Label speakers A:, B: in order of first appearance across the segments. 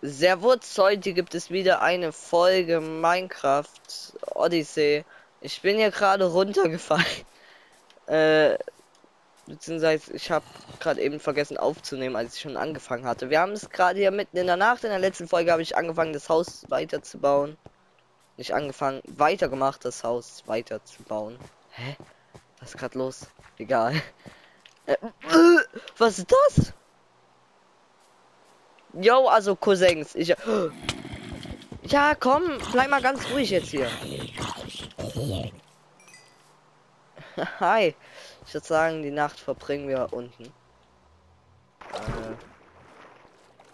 A: Servus, heute gibt es wieder eine Folge Minecraft Odyssey. Ich bin hier gerade runtergefallen. Äh, beziehungsweise ich habe gerade eben vergessen aufzunehmen, als ich schon angefangen hatte. Wir haben es gerade hier mitten in der Nacht. In der letzten Folge habe ich angefangen, das Haus weiterzubauen. Nicht angefangen, weitergemacht, das Haus weiterzubauen. Hä? Was ist gerade los? Egal. Äh, äh, was ist das? Yo, also Cousins. Ich. Ja, komm, bleib mal ganz ruhig jetzt hier. Hi. Ich würde sagen, die Nacht verbringen wir unten. Äh,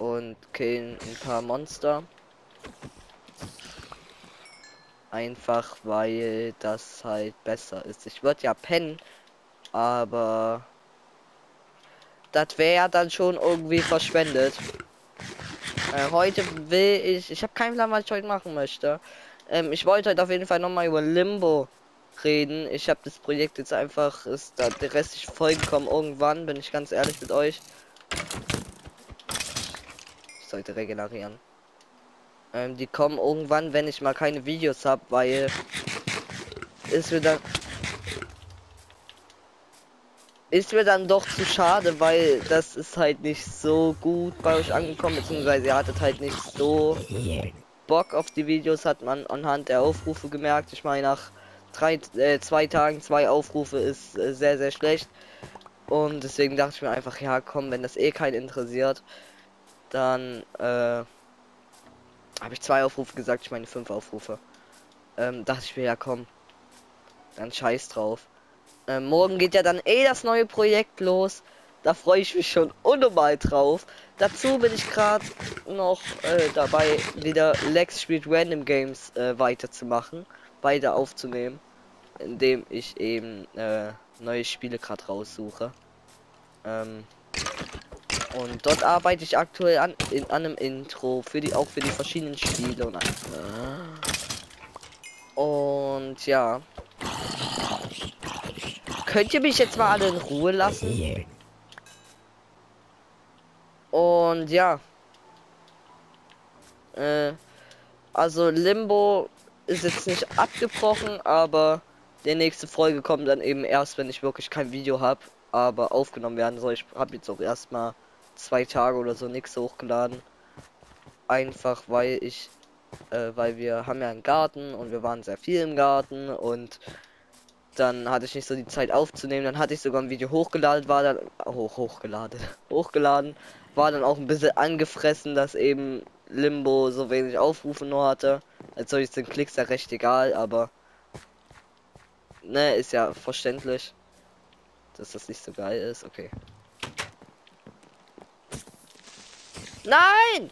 A: und killen ein paar Monster. Einfach weil das halt besser ist. Ich würde ja pennen, aber das wäre ja dann schon irgendwie verschwendet. Äh, heute will ich, ich habe keinen Plan, was ich heute machen möchte. Ähm, ich wollte heute auf jeden Fall noch mal über Limbo reden. Ich habe das Projekt jetzt einfach, ist da die restliche Folgen kommen irgendwann, bin ich ganz ehrlich mit euch. Ich sollte regenerieren. Ähm, die kommen irgendwann, wenn ich mal keine Videos habe, weil ist wieder ist mir dann doch zu schade, weil das ist halt nicht so gut bei euch angekommen, beziehungsweise ihr hattet halt nicht so Bock auf die Videos, hat man anhand der Aufrufe gemerkt. Ich meine, nach drei, äh, zwei Tagen zwei Aufrufe ist äh, sehr, sehr schlecht. Und deswegen dachte ich mir einfach, ja, komm, wenn das eh keinen interessiert, dann äh, habe ich zwei Aufrufe gesagt, ich meine fünf Aufrufe. Ähm, dachte ich mir, ja, komm, dann scheiß drauf. Äh, morgen geht ja dann eh das neue Projekt los. Da freue ich mich schon unnormal drauf. Dazu bin ich gerade noch äh, dabei, wieder Lex spielt Random Games äh, weiterzumachen, weiter aufzunehmen, indem ich eben äh, neue Spiele gerade raussuche. Ähm, und dort arbeite ich aktuell an, in, an einem Intro für die auch für die verschiedenen Spiele und, und ja. Könnt ihr mich jetzt mal alle in Ruhe lassen? Und ja. Äh, also Limbo ist jetzt nicht abgebrochen, aber die nächste Folge kommt dann eben erst, wenn ich wirklich kein Video habe, aber aufgenommen werden soll. Ich habe jetzt auch erstmal zwei Tage oder so nichts hochgeladen. Einfach weil ich, äh, weil wir haben ja einen Garten und wir waren sehr viel im Garten und dann hatte ich nicht so die Zeit aufzunehmen. Dann hatte ich sogar ein Video hochgeladen, war dann hoch hochgeladen, hochgeladen, war dann auch ein bisschen angefressen, dass eben Limbo so wenig Aufrufe nur hatte. Als ich den Klicks ja recht egal, aber ne, ist ja verständlich, dass das nicht so geil ist. Okay. Nein!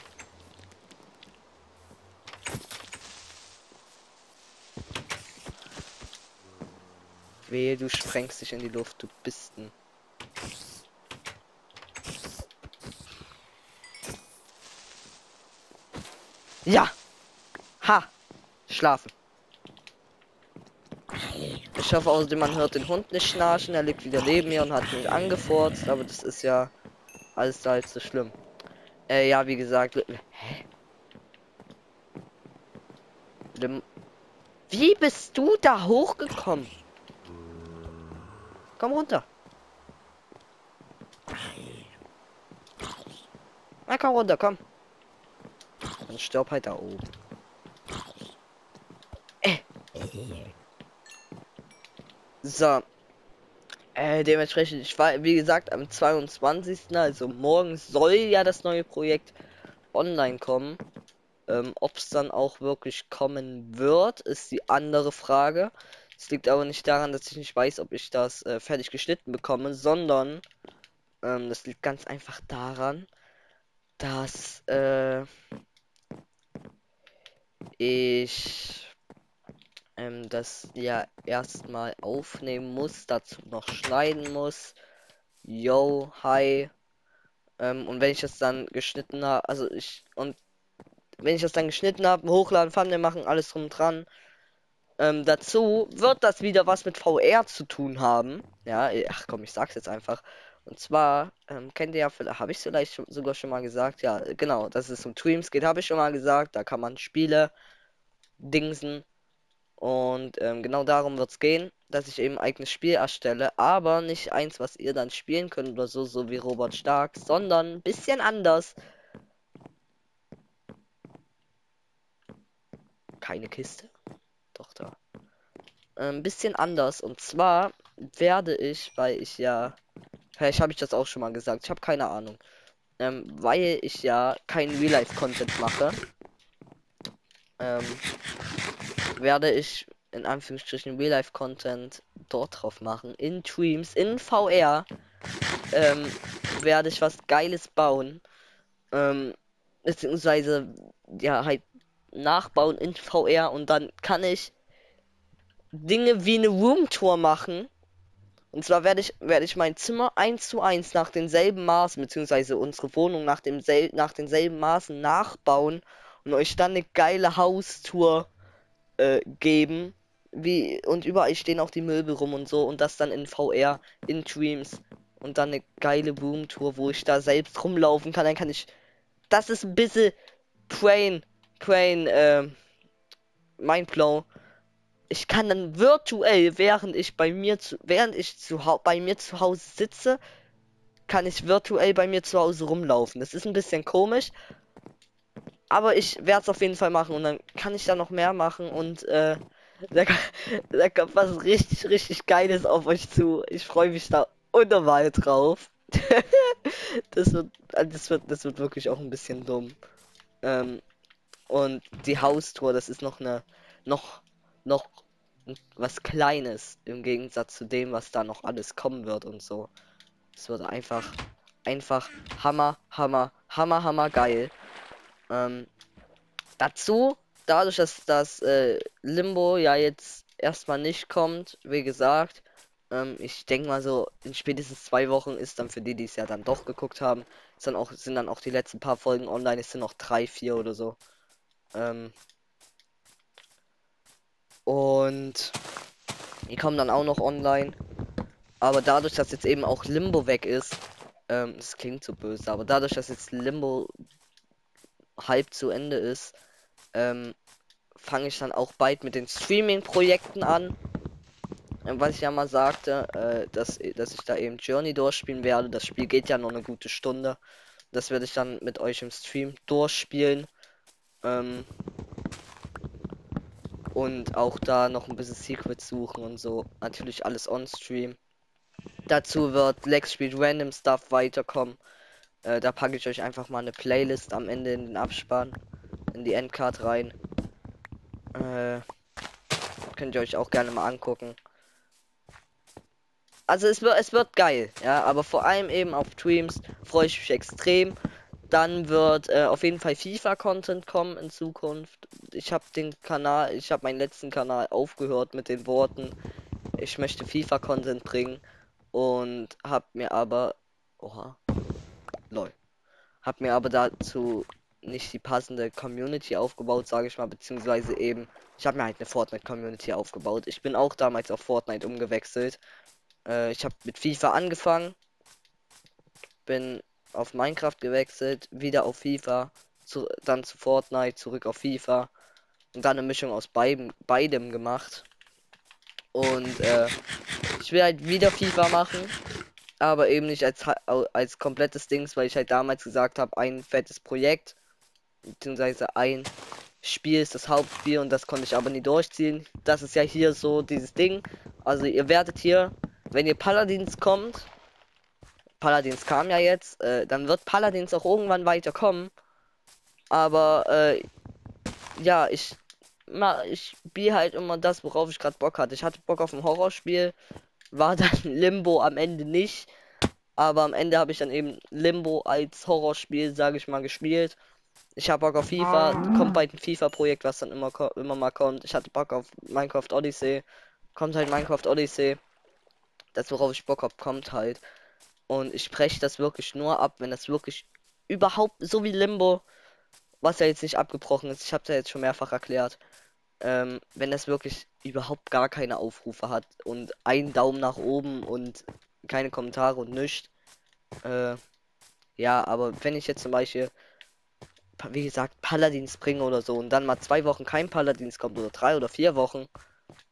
A: Wehe, du sprengst dich in die Luft, du bist. Ja! Ha! Schlafen. Ich hoffe außerdem, man hört den Hund nicht schnarchen. Er liegt wieder neben mir und hat mich angefurzt, aber das ist ja alles da halt so schlimm. Äh, ja, wie gesagt. Wie bist du da hochgekommen? Komm runter. Na komm runter, komm. Dann stirb halt da oben. So. Äh, dementsprechend, ich war, wie gesagt, am 22. also morgen soll ja das neue Projekt online kommen. Ähm, Ob es dann auch wirklich kommen wird, ist die andere Frage. Es liegt aber nicht daran, dass ich nicht weiß, ob ich das äh, fertig geschnitten bekomme, sondern ähm, das liegt ganz einfach daran, dass äh, ich ähm, das ja erstmal aufnehmen muss, dazu noch schneiden muss. Yo, hi. Ähm, und wenn ich das dann geschnitten habe, also ich und wenn ich das dann geschnitten habe, hochladen, Thumbnail machen, alles drum dran, ähm, dazu wird das wieder was mit VR zu tun haben. Ja, ach komm, ich sag's jetzt einfach. Und zwar, ähm, kennt ihr ja, vielleicht habe ich vielleicht schon, sogar schon mal gesagt, ja, genau, dass es um Streams geht, habe ich schon mal gesagt. Da kann man Spiele dingsen. Und ähm, genau darum wird es gehen, dass ich eben ein eigenes Spiel erstelle, aber nicht eins, was ihr dann spielen könnt oder so, so wie Robert Stark, sondern ein bisschen anders. Keine Kiste. Da. Ein ähm, bisschen anders. Und zwar werde ich, weil ich ja Vielleicht habe ich das auch schon mal gesagt. Ich habe keine Ahnung. Ähm, weil ich ja keinen Real-Life-Content mache, ähm, werde ich in Anführungsstrichen Real-Life-Content dort drauf machen. In Dreams, in VR, ähm, werde ich was Geiles bauen. Ähm, beziehungsweise, ja, halt nachbauen in VR und dann kann ich Dinge wie eine Roomtour machen und zwar werde ich, werde ich mein Zimmer eins zu eins nach denselben Maßen, beziehungsweise unsere Wohnung nach, demsel nach denselben Maßen nachbauen und euch dann eine geile Haustour äh, geben. Wie, und überall stehen auch die Möbel rum und so. Und das dann in VR, in Dreams. Und dann eine geile Boom-Tour, wo ich da selbst rumlaufen kann. Dann kann ich. Das ist ein bisschen Brain, Brain, äh, Mindblow ich kann dann virtuell, während ich bei mir zu, während ich zu bei mir zu Hause sitze, kann ich virtuell bei mir zu Hause rumlaufen. Das ist ein bisschen komisch, aber ich werde es auf jeden Fall machen und dann kann ich da noch mehr machen und äh, da, da kommt was richtig, richtig Geiles auf euch zu. Ich freue mich da unnormal drauf. das wird, das wird, das wird wirklich auch ein bisschen dumm. Ähm, und die Haustour, das ist noch eine, noch noch was Kleines im Gegensatz zu dem, was da noch alles kommen wird und so. Es wird einfach, einfach Hammer, Hammer, Hammer, Hammer geil. Ähm, dazu, dadurch, dass das äh, Limbo ja jetzt erstmal nicht kommt, wie gesagt, ähm, ich denke mal so, in spätestens zwei Wochen ist dann für die, die es ja dann doch geguckt haben, ist dann auch, sind dann auch die letzten paar Folgen online, es sind noch drei, vier oder so. Ähm, und die kommen dann auch noch online. Aber dadurch, dass jetzt eben auch Limbo weg ist, ähm, das klingt so böse, aber dadurch, dass jetzt Limbo halb zu Ende ist, ähm, fange ich dann auch bald mit den Streaming-Projekten an. Ähm, was ich ja mal sagte, äh, dass, dass ich da eben Journey durchspielen werde. Das Spiel geht ja noch eine gute Stunde. Das werde ich dann mit euch im Stream durchspielen. Ähm, und auch da noch ein bisschen Secrets suchen und so. Natürlich alles on Stream. Dazu wird Lex spielt Random Stuff weiterkommen. Äh, da packe ich euch einfach mal eine Playlist am Ende in den Abspann, in die Endcard rein. Äh, könnt ihr euch auch gerne mal angucken. Also es wird es wird geil, ja, aber vor allem eben auf Streams freue ich mich extrem. Dann wird äh, auf jeden Fall FIFA-Content kommen in Zukunft. Ich habe den Kanal, ich habe meinen letzten Kanal aufgehört mit den Worten, ich möchte FIFA-Content bringen und habe mir aber, oha, lol, habe mir aber dazu nicht die passende Community aufgebaut, sage ich mal, beziehungsweise eben, ich habe mir halt eine Fortnite-Community aufgebaut. Ich bin auch damals auf Fortnite umgewechselt. Äh, ich habe mit FIFA angefangen, bin auf Minecraft gewechselt, wieder auf FIFA, zu, dann zu Fortnite, zurück auf FIFA und dann eine Mischung aus beidem, beidem gemacht. Und äh, ich will halt wieder FIFA machen, aber eben nicht als, als komplettes Dings, weil ich halt damals gesagt habe, ein fettes Projekt, beziehungsweise ein Spiel ist das Hauptspiel und das konnte ich aber nie durchziehen. Das ist ja hier so dieses Ding. Also ihr werdet hier, wenn ihr Paladins kommt, Paladins kam ja jetzt, äh, dann wird Paladins auch irgendwann weiterkommen. Aber äh, ja, ich ma, ich spiele halt immer das, worauf ich gerade Bock hatte. Ich hatte Bock auf ein Horrorspiel, war dann Limbo am Ende nicht. Aber am Ende habe ich dann eben Limbo als Horrorspiel, sage ich mal, gespielt. Ich habe Bock auf FIFA, kommt bald ein FIFA-Projekt, was dann immer, immer mal kommt. Ich hatte Bock auf Minecraft Odyssey, kommt halt Minecraft Odyssey. Das, worauf ich Bock habe, kommt halt. Und ich spreche das wirklich nur ab, wenn das wirklich überhaupt so wie Limbo, was ja jetzt nicht abgebrochen ist, ich habe ja jetzt schon mehrfach erklärt, ähm, wenn das wirklich überhaupt gar keine Aufrufe hat und ein Daumen nach oben und keine Kommentare und nichts, Äh, ja, aber wenn ich jetzt zum Beispiel, wie gesagt, Paladins bringe oder so und dann mal zwei Wochen kein Paladins kommt oder drei oder vier Wochen,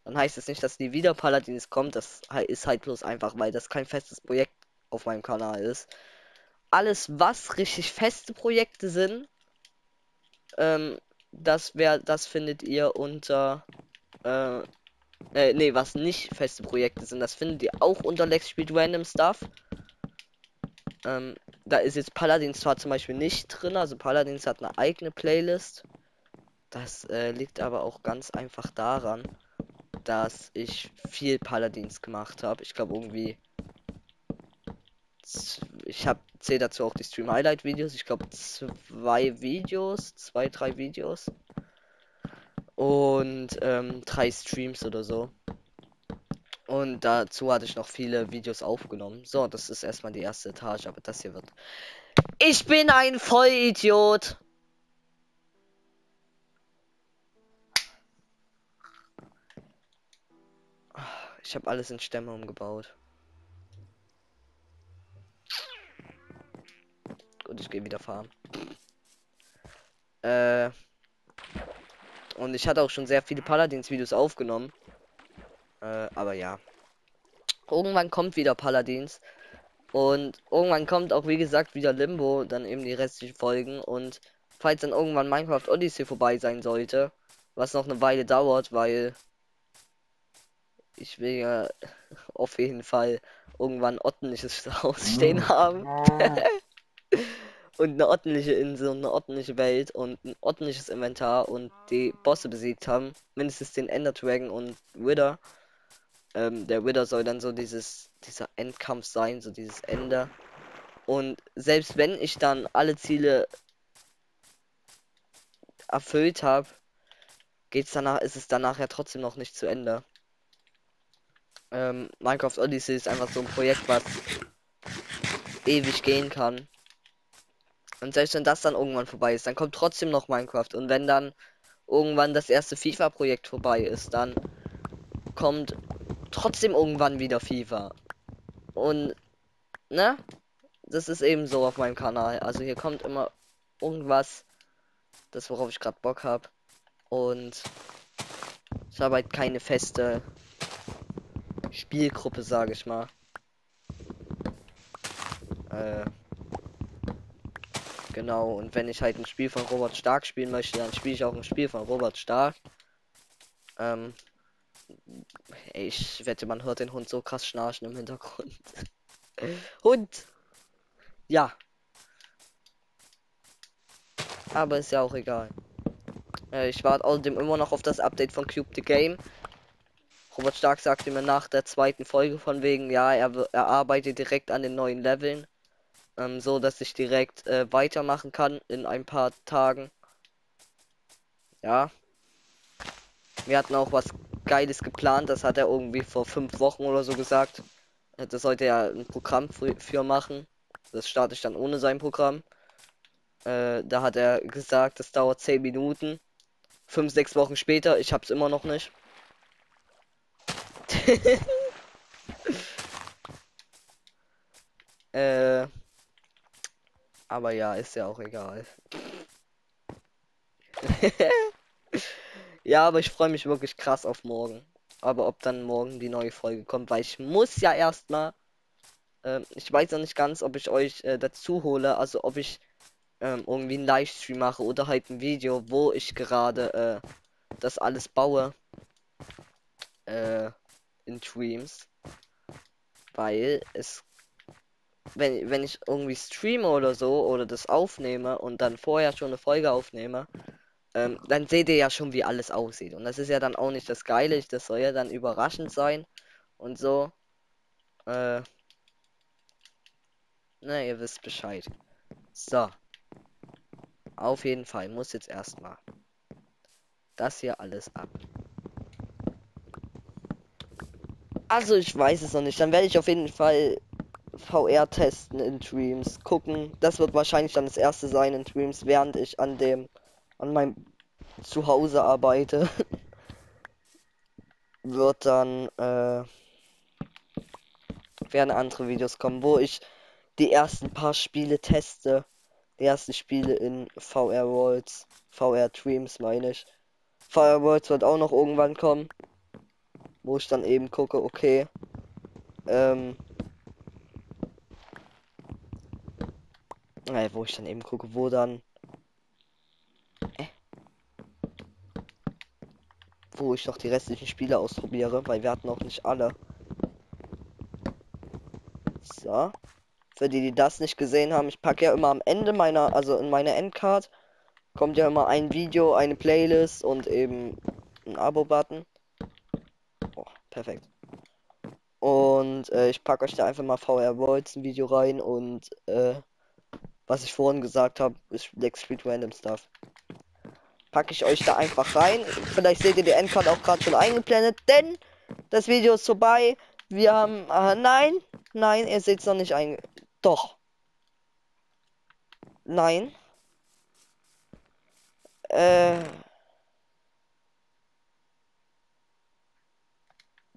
A: dann heißt es nicht, dass die wieder Paladins kommt. Das ist halt bloß einfach, weil das kein festes Projekt auf meinem Kanal ist. Alles, was richtig feste Projekte sind, ähm, das wäre, das findet ihr unter, äh, äh, nee, was nicht feste Projekte sind, das findet ihr auch unter Lex spielt Random Stuff. Ähm, da ist jetzt Paladins zwar zum Beispiel nicht drin, also Paladins hat eine eigene Playlist. Das äh, liegt aber auch ganz einfach daran, dass ich viel Paladins gemacht habe. Ich glaube irgendwie. Ich habe zähle dazu auch die Stream Highlight Videos. Ich glaube zwei Videos, zwei, drei Videos. Und ähm, drei Streams oder so. Und dazu hatte ich noch viele Videos aufgenommen. So, das ist erstmal die erste Etage, aber das hier wird. Ich bin ein Vollidiot! Ich habe alles in Stämme umgebaut. Gut, ich gehe wieder fahren. Äh. Und ich hatte auch schon sehr viele Paladins-Videos aufgenommen. Äh, aber ja. Irgendwann kommt wieder Paladins. Und irgendwann kommt auch, wie gesagt, wieder Limbo, dann eben die restlichen Folgen. Und falls dann irgendwann Minecraft Odyssey vorbei sein sollte, was noch eine Weile dauert, weil ich will ja auf jeden Fall irgendwann ordentliches Haus stehen haben. und eine ordentliche Insel und eine ordentliche Welt und ein ordentliches Inventar und die Bosse besiegt haben. Mindestens den Ender Dragon und Wither. Ähm, der Wither soll dann so dieses, dieser Endkampf sein, so dieses Ende. Und selbst wenn ich dann alle Ziele erfüllt habe, geht's danach, ist es danach ja trotzdem noch nicht zu Ende ähm, Minecraft Odyssey ist einfach so ein Projekt, was ewig gehen kann. Und selbst wenn das dann irgendwann vorbei ist, dann kommt trotzdem noch Minecraft. Und wenn dann irgendwann das erste FIFA-Projekt vorbei ist, dann kommt trotzdem irgendwann wieder FIFA. Und, ne? Das ist eben so auf meinem Kanal. Also hier kommt immer irgendwas, das worauf ich gerade Bock habe. Und ich habe halt keine feste Spielgruppe, sage ich mal. Äh, genau, und wenn ich halt ein Spiel von Robert Stark spielen möchte, dann spiele ich auch ein Spiel von Robert Stark. Ähm, ich wette, man hört den Hund so krass schnarchen im Hintergrund. Hund! Ja. Aber ist ja auch egal. Äh, ich warte außerdem immer noch auf das Update von Cube the Game. Robert Stark sagte mir nach der zweiten Folge von wegen, ja, er, er arbeitet direkt an den neuen Leveln. Ähm, so dass ich direkt äh, weitermachen kann in ein paar Tagen. Ja. Wir hatten auch was Geiles geplant, das hat er irgendwie vor fünf Wochen oder so gesagt. Das sollte er ein Programm für machen. Das starte ich dann ohne sein Programm. Äh, da hat er gesagt, das dauert zehn Minuten. Fünf, sechs Wochen später, ich hab's immer noch nicht. äh, aber ja, ist ja auch egal. ja, aber ich freue mich wirklich krass auf morgen. Aber ob dann morgen die neue Folge kommt, weil ich muss ja erstmal. Äh, ich weiß noch nicht ganz, ob ich euch äh, dazu hole, also ob ich ähm, irgendwie einen Livestream mache oder halt ein Video, wo ich gerade äh, das alles baue. Äh, in Streams. Weil es. Wenn, wenn ich irgendwie streame oder so oder das aufnehme und dann vorher schon eine Folge aufnehme, ähm, dann seht ihr ja schon, wie alles aussieht. Und das ist ja dann auch nicht das Geile. Das soll ja dann überraschend sein und so. Äh. Na, ihr wisst Bescheid. So. Auf jeden Fall muss jetzt erstmal das hier alles ab. Also ich weiß es noch nicht. Dann werde ich auf jeden Fall VR testen in Dreams. Gucken. Das wird wahrscheinlich dann das erste sein in Dreams, während ich an dem an meinem Zuhause arbeite. wird dann äh, werden andere Videos kommen, wo ich die ersten paar Spiele teste. Die ersten Spiele in VR Worlds, VR Dreams meine ich. VR Worlds wird auch noch irgendwann kommen. Wo ich dann eben gucke, okay. Ähm, äh, wo ich dann eben gucke, wo dann. Äh, wo ich noch die restlichen Spiele ausprobiere, weil wir hatten auch nicht alle. So. Für die, die das nicht gesehen haben, ich packe ja immer am Ende meiner, also in meiner Endcard, kommt ja immer ein Video, eine Playlist und eben ein Abo-Button. Oh, perfekt. Und äh, ich packe euch da einfach mal VR Worlds ein Video rein und äh, was ich vorhin gesagt habe, ist Lex Street Random Stuff. Packe ich euch da einfach rein. Vielleicht seht ihr die Endcard auch gerade schon eingeblendet, denn das Video ist vorbei. Wir haben. Äh, nein, nein, ihr seht es noch nicht ein. Doch. Nein. Äh.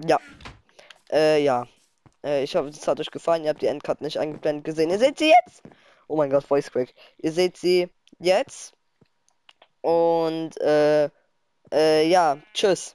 A: Ja. Äh, ja. Äh, ich hoffe, es hat euch gefallen. Ihr habt die Endcard nicht eingeblendet gesehen. Ihr seht sie jetzt. Oh mein Gott, Voice Crack. Ihr seht sie jetzt. Und, äh, äh, ja, tschüss.